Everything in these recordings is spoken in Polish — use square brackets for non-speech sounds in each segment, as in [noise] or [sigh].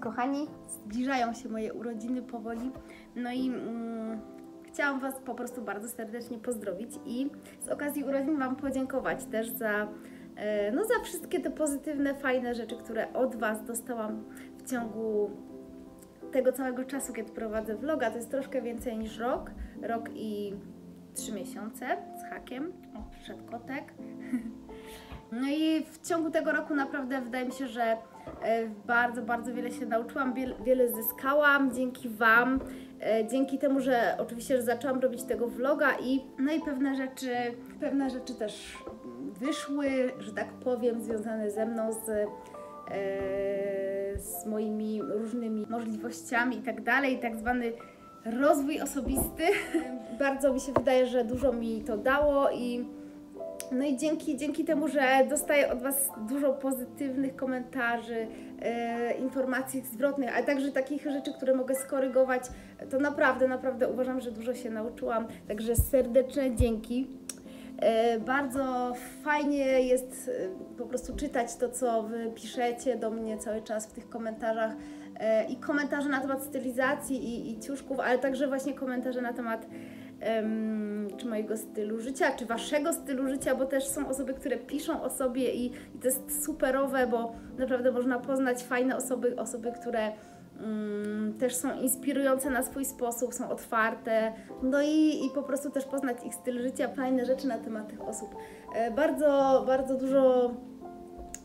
kochani, zbliżają się moje urodziny powoli, no i mm, chciałam Was po prostu bardzo serdecznie pozdrowić i z okazji urodzin Wam podziękować też za, e, no, za wszystkie te pozytywne, fajne rzeczy, które od Was dostałam w ciągu tego całego czasu, kiedy prowadzę vloga. To jest troszkę więcej niż rok, rok i trzy miesiące z hakiem. O, przyszedł kotek. [laughs] No i w ciągu tego roku naprawdę wydaje mi się, że e, bardzo, bardzo wiele się nauczyłam, wiele, zyskałam dzięki Wam, e, dzięki temu, że oczywiście że zaczęłam robić tego vloga i no i pewne rzeczy, pewne rzeczy też wyszły, że tak powiem, związane ze mną, z, e, z moimi różnymi możliwościami i tak dalej, tak zwany rozwój osobisty. [laughs] Bardzo mi się wydaje, że dużo mi to dało i no i dzięki, dzięki temu, że dostaję od Was dużo pozytywnych komentarzy, e, informacji zwrotnych, ale także takich rzeczy, które mogę skorygować, to naprawdę, naprawdę uważam, że dużo się nauczyłam. Także serdeczne dzięki. E, bardzo fajnie jest e, po prostu czytać to, co Wy piszecie do mnie cały czas w tych komentarzach e, i komentarze na temat stylizacji i, i ciuszków, ale także właśnie komentarze na temat em, czy mojego stylu życia, czy waszego stylu życia, bo też są osoby, które piszą o sobie i, i to jest superowe, bo naprawdę można poznać fajne osoby, osoby, które mm, też są inspirujące na swój sposób, są otwarte, no i, i po prostu też poznać ich styl życia, fajne rzeczy na temat tych osób. E, bardzo, bardzo dużo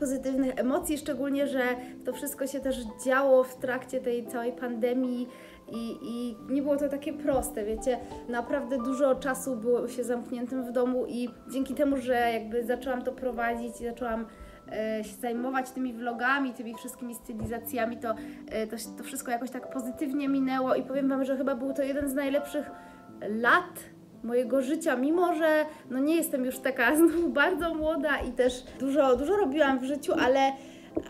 pozytywnych emocji, szczególnie, że to wszystko się też działo w trakcie tej całej pandemii i, i nie było to takie proste, wiecie, naprawdę dużo czasu było się zamkniętym w domu i dzięki temu, że jakby zaczęłam to prowadzić i zaczęłam e, się zajmować tymi vlogami, tymi wszystkimi stylizacjami, to, e, to, to wszystko jakoś tak pozytywnie minęło. I powiem Wam, że chyba był to jeden z najlepszych lat mojego życia, mimo że no nie jestem już taka [laughs] znowu bardzo młoda i też dużo, dużo robiłam w życiu, ale,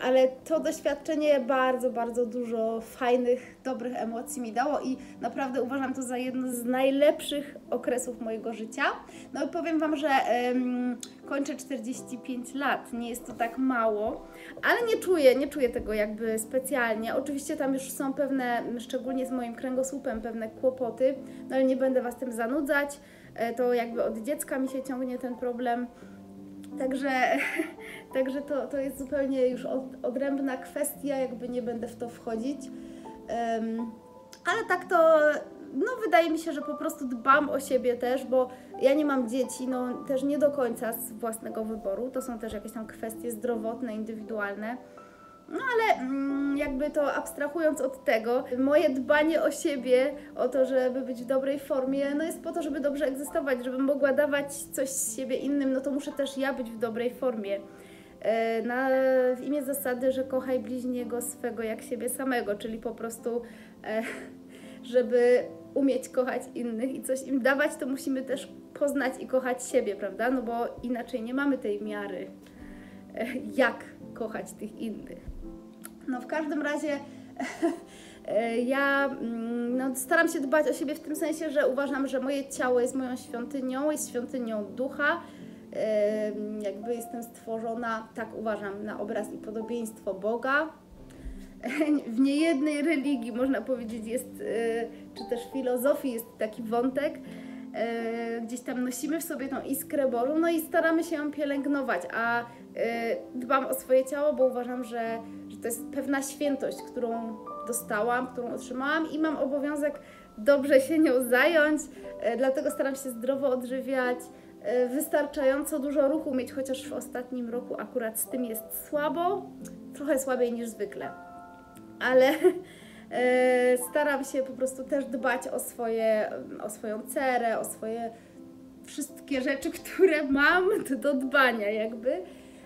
ale to doświadczenie bardzo, bardzo dużo fajnych, dobrych emocji mi dało i naprawdę uważam to za jedno z najlepszych okresów mojego życia. No i powiem Wam, że em, kończę 45 lat, nie jest to tak mało, ale nie czuję, nie czuję tego jakby specjalnie. Oczywiście tam już są pewne, szczególnie z moim kręgosłupem, pewne kłopoty, no ale nie będę Was tym zanudzać. E, To jakby od dziecka mi się ciągnie ten problem. Także, [laughs] także to, to jest zupełnie już od, odrębna kwestia, jakby nie będę w to wchodzić. Em, ale tak to, no wydaje mi się, że po prostu dbam o siebie też, bo ja nie mam dzieci, no też nie do końca z własnego wyboru. To są też jakieś tam kwestie zdrowotne, indywidualne. No ale mm, jakby to abstrahując od tego, moje dbanie o siebie, o to, żeby być w dobrej formie, no jest po to, żeby dobrze egzystować, żebym mogła dawać coś z siebie innym, no to muszę też ja być w dobrej formie. E, Na, w imię zasady, że kochaj bliźniego swego jak siebie samego, czyli po prostu, e, [laughs] żeby umieć kochać innych i coś im dawać, to musimy też poznać i kochać siebie, prawda? No bo inaczej nie mamy tej miary, e, jak kochać tych innych. No w każdym razie [laughs] ja mm, no, staram się dbać o siebie w tym sensie, że uważam, że moje ciało jest moją świątynią, jest świątynią ducha. Jakby jestem stworzona, tak uważam, na obraz i podobieństwo Boga. [laughs] W niejednej religii, można powiedzieć, jest, e, czy też filozofii jest taki wątek, e, gdzieś tam nosimy w sobie tą iskrę Bożą, no i staramy się ją pielęgnować, a e, dbam o swoje ciało, bo uważam, że, że to jest pewna świętość, którą dostałam, którą otrzymałam i mam obowiązek dobrze się nią zająć, dlatego staram się zdrowo odżywiać, wystarczająco dużo ruchu mieć, chociaż w ostatnim roku akurat z tym jest słabo, trochę słabiej niż zwykle, ale [laughs] e, staram się po prostu też dbać o, swoje, o swoją cerę, o swoje wszystkie rzeczy, [laughs] które mam do dbania jakby.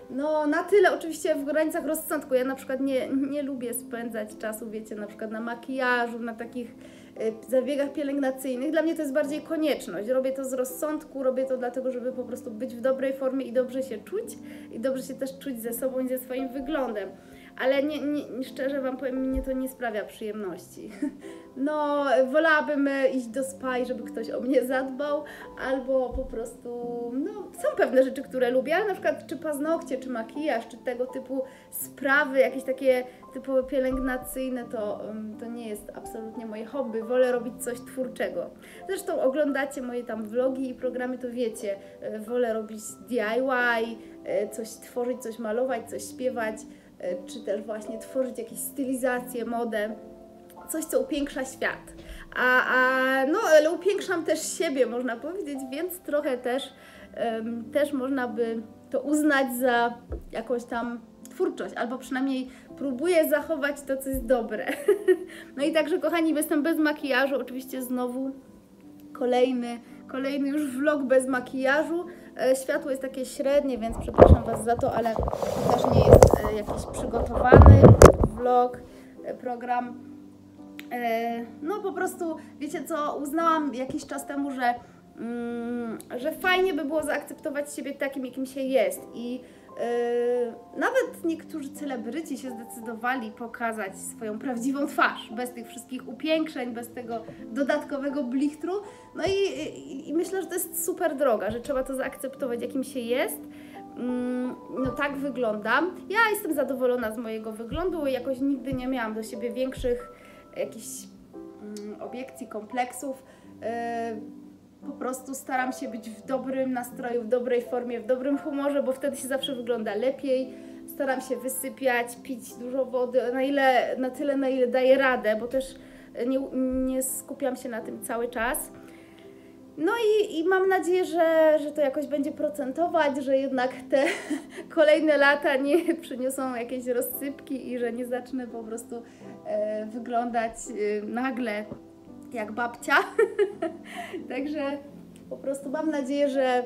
No na tyle oczywiście w granicach rozsądku. Ja na przykład nie, nie lubię spędzać czasu, wiecie, na przykład na makijażu, na takich y, zabiegach pielęgnacyjnych. Dla mnie to jest bardziej konieczność. Robię to z rozsądku, robię to dlatego, żeby po prostu być w dobrej formie i dobrze się czuć i dobrze się też czuć ze sobą i ze swoim wyglądem. Ale nie, nie, szczerze Wam powiem, mnie to nie sprawia przyjemności. [laughs] No, wolałabym e, iść do spa i żeby ktoś o mnie zadbał, albo po prostu, no, są pewne rzeczy, które lubię, ale na przykład czy paznokcie, czy makijaż, czy tego typu sprawy, jakieś takie typowo pielęgnacyjne, to, to nie jest absolutnie moje hobby. Wolę robić coś twórczego. Zresztą oglądacie moje tam vlogi i programy, to wiecie, e, wolę robić DIY, e, coś tworzyć, coś malować, coś śpiewać, czy też właśnie tworzyć jakieś stylizacje, modę coś, co upiększa świat. A, a no, ale upiększam też siebie, można powiedzieć, więc trochę też, um, też można by to uznać za jakąś tam twórczość, albo przynajmniej próbuję zachować to, co jest dobre. [laughs] no i także, kochani, jestem bez makijażu, oczywiście znowu kolejny, kolejny już vlog bez makijażu. E, światło jest takie średnie, więc przepraszam Was za to, ale też nie jest e, jakiś przygotowany vlog, e, program. E, no po prostu, wiecie co, uznałam jakiś czas temu, że, mm, że fajnie by było zaakceptować siebie takim, jakim się jest i Yy, nawet niektórzy celebryci się zdecydowali pokazać swoją prawdziwą twarz, bez tych wszystkich upiększeń, bez tego dodatkowego blichtru. No i, i, i myślę, że to jest super droga, że trzeba to zaakceptować, jakim się jest. Yy, no tak wyglądam. Ja jestem zadowolona z mojego wyglądu, jakoś nigdy nie miałam do siebie większych jakichś mm, obiekcji, kompleksów. E, po prostu staram się być w dobrym nastroju, w dobrej formie, w dobrym humorze, bo wtedy się zawsze wygląda lepiej. Staram się wysypiać, pić dużo wody, na, ile, na tyle, na ile daję radę, bo też nie, nie skupiam się na tym cały czas. No i, i mam nadzieję, że, że to jakoś będzie procentować, że jednak te [laughs] kolejne lata nie [laughs] przyniosą jakieś rozsypki i że nie zacznę po prostu e, wyglądać e, nagle jak babcia. [laughs] Także po prostu mam nadzieję, że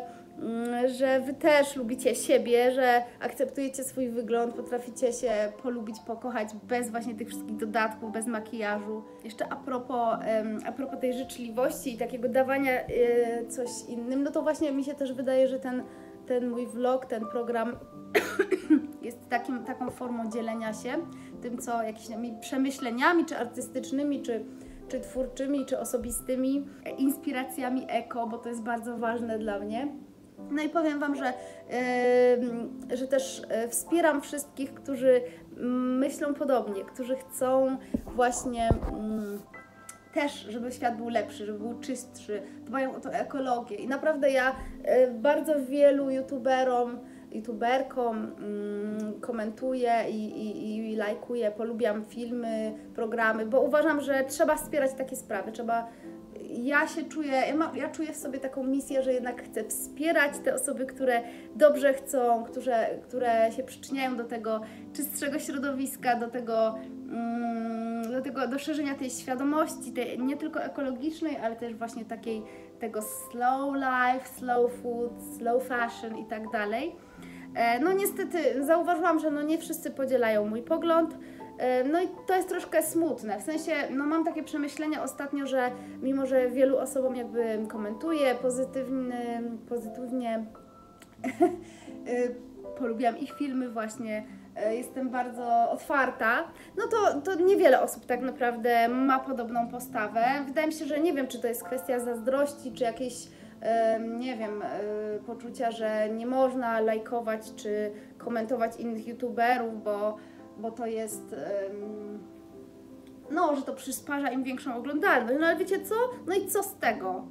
że Wy też lubicie siebie, że akceptujecie swój wygląd, potraficie się polubić, pokochać bez właśnie tych wszystkich dodatków, bez makijażu. Jeszcze a propos, a propos tej życzliwości i takiego dawania y, coś innym, no to właśnie mi się też wydaje, że ten, ten mój vlog, ten program [coughs] jest takim, taką formą dzielenia się tym, co jakimiś przemyśleniami, czy artystycznymi, czy czy twórczymi, czy osobistymi inspiracjami eko, bo to jest bardzo ważne dla mnie. No i powiem Wam, że, yy, że też e, wspieram wszystkich, którzy myślą podobnie, którzy chcą właśnie yy, też, żeby świat był lepszy, żeby był czystszy, dbają o to ekologię. I naprawdę ja yy, bardzo wielu youtuberom, youtuberkom komentuję i, i, i lajkuję, polubiam filmy, programy, bo uważam, że trzeba wspierać takie sprawy, trzeba ja się czuję, ja, ma, ja czuję w sobie taką misję, że jednak chcę wspierać te osoby, które dobrze chcą, które, które się przyczyniają do tego czystszego środowiska, do tego, mm, do tego do szerzenia tej świadomości, tej, nie tylko ekologicznej, ale też właśnie takiej tego slow life, slow food, slow fashion i tak dalej. E, no niestety zauważyłam, że no nie wszyscy podzielają mój pogląd, no i to jest troszkę smutne, w sensie, no mam takie przemyślenia ostatnio, że mimo, że wielu osobom jakby pozytywny, pozytywnie, y, [laughs] polubiłam ich filmy właśnie, y, jestem bardzo otwarta, no to, to niewiele osób tak naprawdę ma podobną postawę. Wydaje mi się, że nie wiem, czy to jest kwestia zazdrości, czy jakieś nie wiem, poczucia, że nie można lajkować czy komentować innych youtuberów, bo bo to jest. No, że to przysparza im większą oglądalność. No ale wiecie co? No i co z tego?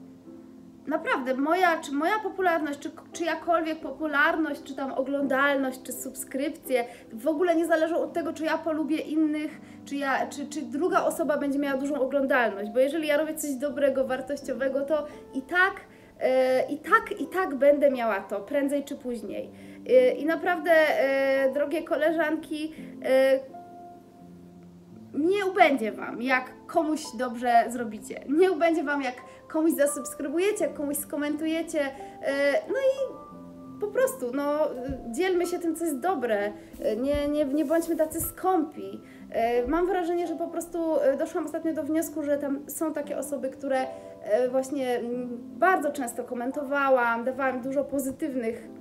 Naprawdę, moja, czy moja popularność, czy czyjakolwiek popularność, czy tam oglądalność, czy subskrypcje w ogóle nie zależą od tego, czy ja polubię innych, czy, ja, czy, czy druga osoba będzie miała dużą oglądalność. Bo jeżeli ja robię coś dobrego, wartościowego, to i tak, yy, i tak, i tak będę miała to, prędzej czy później. I naprawdę, y, drogie koleżanki, y, nie ubędzie Wam, jak komuś dobrze zrobicie. Nie ubędzie Wam, jak komuś zasubskrybujecie, jak komuś skomentujecie. No i po prostu, no, dzielmy się tym, co jest dobre. Nie, nie, nie bądźmy tacy skąpi. Mam wrażenie, że po prostu doszłam ostatnio do wniosku, że tam są takie osoby, które właśnie mm, bardzo często komentowałam, dawałam dużo pozytywnych e,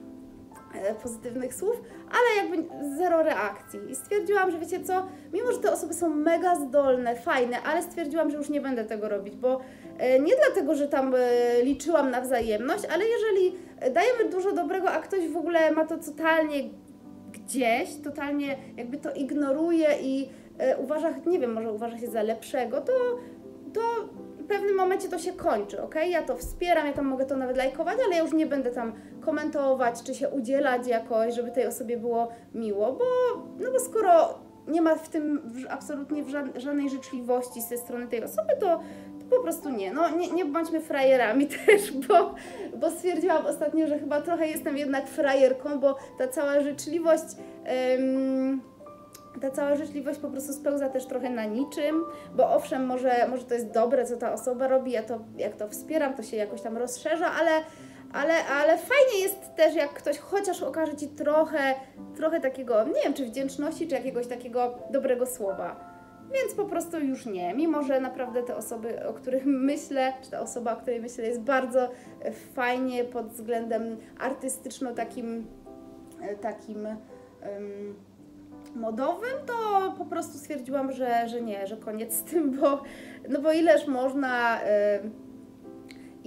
pozytywnych słów, ale jakby zero reakcji. I stwierdziłam, że wiecie co, mimo że te osoby są mega zdolne, fajne, ale stwierdziłam, że już nie będę tego robić, bo e, nie dlatego, że tam e, liczyłam na wzajemność, ale jeżeli dajemy dużo dobrego, a ktoś w ogóle ma to totalnie gdzieś, totalnie jakby to ignoruje i uważa, nie wiem, może uważa się za lepszego, to, to w pewnym momencie to się kończy, ok? Ja to wspieram, ja tam mogę to nawet lajkować, ale ja już nie będę tam komentować, czy się udzielać jakoś, żeby tej osobie było miło, bo, no bo skoro nie ma w tym absolutnie żadnej życzliwości ze strony tej osoby, to, to po prostu nie. No nie, nie bądźmy frajerami [laughs] też, bo, bo stwierdziłam ostatnio, że chyba trochę jestem jednak frajerką, bo ta cała życzliwość ta cała życzliwość po prostu spełza też trochę na niczym, bo owszem, może, może to jest dobre, co ta osoba robi, ja to, jak to wspieram, to się jakoś tam rozszerza, ale, ale, ale fajnie jest też, jak ktoś chociaż okaże Ci trochę, trochę takiego, nie wiem, czy wdzięczności, czy jakiegoś takiego dobrego słowa. Więc po prostu już nie, mimo że naprawdę te osoby, o których myślę, czy ta osoba, o której myślę, jest bardzo fajnie pod względem artystyczno takim, takim um, modowym, to po prostu stwierdziłam, że, że nie, że koniec z tym, bo, no bo ileż można yy,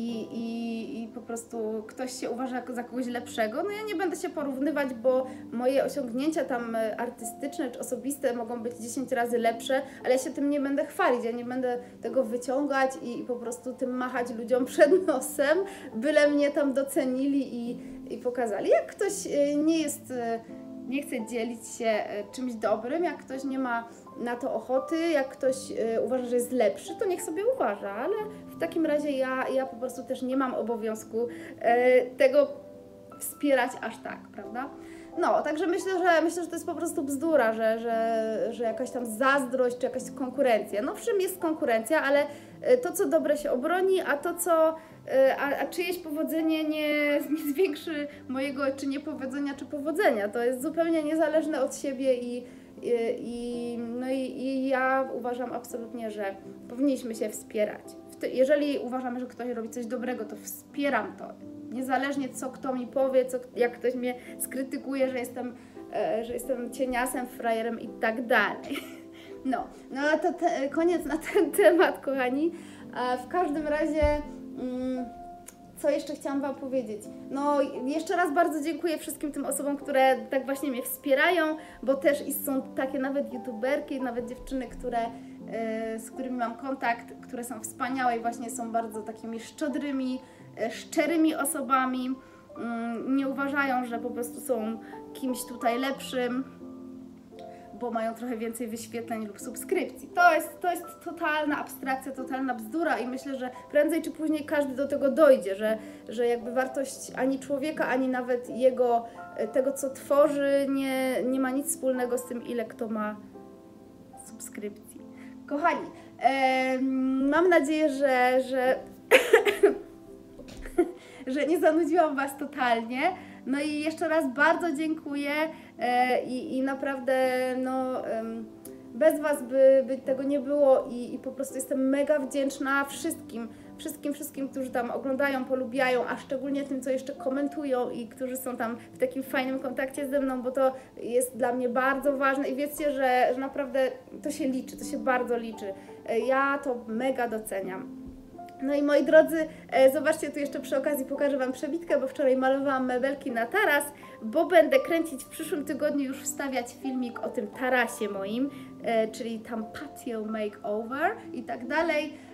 i, i, i po prostu ktoś się uważa za kogoś lepszego, no ja nie będę się porównywać, bo moje osiągnięcia tam y, artystyczne czy osobiste mogą być 10 razy lepsze, ale ja się tym nie będę chwalić, ja nie będę tego wyciągać i, i po prostu tym machać ludziom przed nosem, byle mnie tam docenili i, i pokazali. Jak ktoś y, nie jest y, nie chce dzielić się e, czymś dobrym, jak ktoś nie ma na to ochoty, jak ktoś e, uważa, że jest lepszy, to niech sobie uważa, ale w takim razie ja, ja po prostu też nie mam obowiązku e, tego wspierać aż tak, prawda? No, także myślę, że myślę, że to jest po prostu bzdura, że, że, że jakaś tam zazdrość czy jakaś konkurencja. No, w czym jest konkurencja, ale to, co dobre się obroni, a to, co E, a, a czyjeś powodzenie nie, [laughs] nie zwiększy mojego czy niepowodzenia, czy powodzenia. To jest zupełnie niezależne od siebie i, i, i no i, i, ja uważam absolutnie, że powinniśmy się wspierać. Jeżeli uważamy, że ktoś robi coś dobrego, to wspieram to. Niezależnie co kto mi powie, co, jak ktoś mnie skrytykuje, że jestem, e, że jestem cieniasem, frajerem i tak dalej. [laughs] No, no to te, koniec na ten [laughs] temat, kochani. W każdym razie Mm, co jeszcze chciałam Wam powiedzieć? No, jeszcze raz bardzo dziękuję wszystkim tym osobom, które tak właśnie mnie wspierają, bo też i są takie nawet youtuberki, nawet dziewczyny, które, e, z którymi mam kontakt, które są wspaniałe i właśnie są bardzo takimi szczodrymi, e, szczerymi osobami. Mm, nie uważają, że po prostu są kimś tutaj lepszym, bo mają trochę więcej wyświetleń lub subskrypcji. To jest, to jest totalna abstrakcja, totalna bzdura i myślę, że prędzej czy później każdy do tego dojdzie, że, że jakby wartość ani człowieka, ani nawet jego, e, tego co tworzy, nie, nie ma nic wspólnego z tym, ile kto ma subskrypcji. Kochani, e, mam nadzieję, że, że, [coughs] że nie zanudziłam Was totalnie. No i jeszcze raz bardzo dziękuję e, i, i naprawdę no, bez Was by, by tego nie było i, i po prostu jestem mega wdzięczna wszystkim, wszystkim, wszystkim, którzy tam oglądają, polubiają, a szczególnie tym, co jeszcze komentują i którzy są tam w takim fajnym kontakcie ze mną, bo to jest dla mnie bardzo ważne i wiecie, że, że naprawdę to się liczy, to się bardzo liczy. E, ja to mega doceniam. No i moi drodzy, e, zobaczcie, tu jeszcze przy okazji pokażę Wam przebitkę, bo wczoraj malowałam mebelki na taras, bo będę kręcić w przyszłym tygodniu już wstawiać filmik o tym tarasie moim, e, czyli tam patio makeover i tak dalej.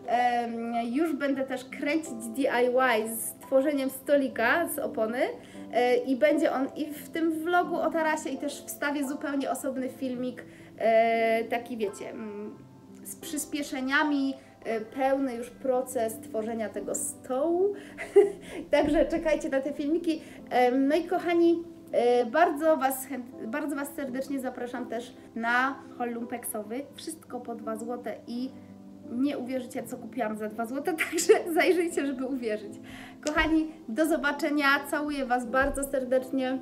Już będę też kręcić DIY z tworzeniem stolika z opony e, i będzie on i w tym vlogu o tarasie i też wstawię zupełnie osobny filmik, taki wiecie, mm, z przyspieszeniami, pełny już proces tworzenia tego stołu. [laughs] Także czekajcie na te filmiki. No i kochani, e, bardzo was, bardzo was serdecznie zapraszam też na hol. Wszystko po 2 zł i nie uwierzycie, co kupiłam za 2 zł, [laughs] także zajrzyjcie, żeby uwierzyć. Kochani, do zobaczenia. Całuję Was bardzo serdecznie.